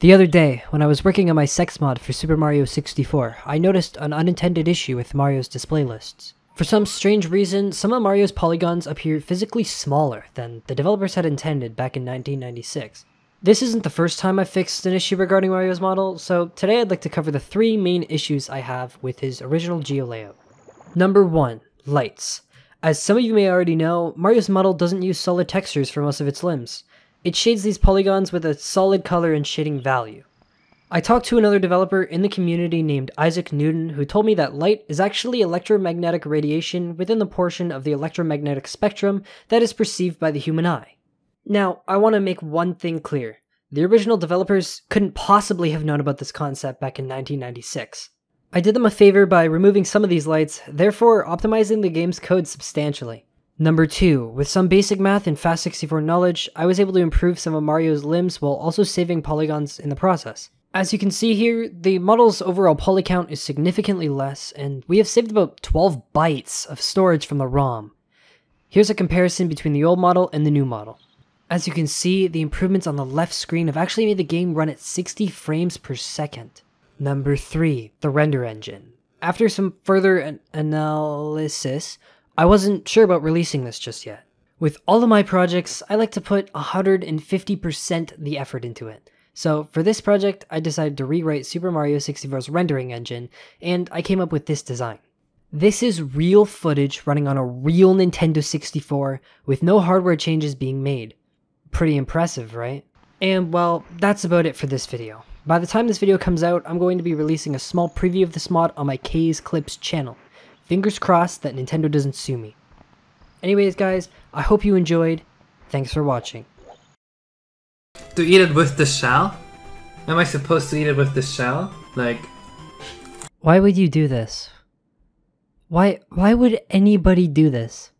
The other day, when I was working on my sex mod for Super Mario 64, I noticed an unintended issue with Mario's display lists. For some strange reason, some of Mario's polygons appear physically smaller than the developers had intended back in 1996. This isn't the first time I've fixed an issue regarding Mario's model, so today I'd like to cover the three main issues I have with his original geo layout. Number 1. Lights. As some of you may already know, Mario's model doesn't use solid textures for most of its limbs. It shades these polygons with a solid color and shading value. I talked to another developer in the community named Isaac Newton who told me that light is actually electromagnetic radiation within the portion of the electromagnetic spectrum that is perceived by the human eye. Now, I want to make one thing clear. The original developers couldn't possibly have known about this concept back in 1996. I did them a favor by removing some of these lights, therefore optimizing the game's code substantially. Number 2. With some basic math and FAST64 knowledge, I was able to improve some of Mario's limbs while also saving polygons in the process. As you can see here, the model's overall poly count is significantly less, and we have saved about 12 bytes of storage from the ROM. Here's a comparison between the old model and the new model. As you can see, the improvements on the left screen have actually made the game run at 60 frames per second. Number 3. The render engine. After some further an analysis, I wasn't sure about releasing this just yet. With all of my projects, I like to put 150% the effort into it. So for this project, I decided to rewrite Super Mario 64's rendering engine, and I came up with this design. This is real footage running on a real Nintendo 64 with no hardware changes being made. Pretty impressive, right? And well, that's about it for this video. By the time this video comes out, I'm going to be releasing a small preview of this mod on my Kaze Clips channel. Fingers crossed that Nintendo doesn't sue me. Anyways, guys, I hope you enjoyed. Thanks for watching. To eat it with the shell? Am I supposed to eat it with the shell? Like, Why would you do this? Why why would anybody do this?